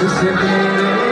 Você se.